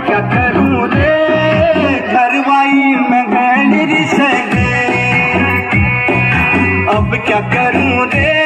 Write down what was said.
क्या करूँ रे? करवाई मैं गैलरी से अब क्या करूँ रे?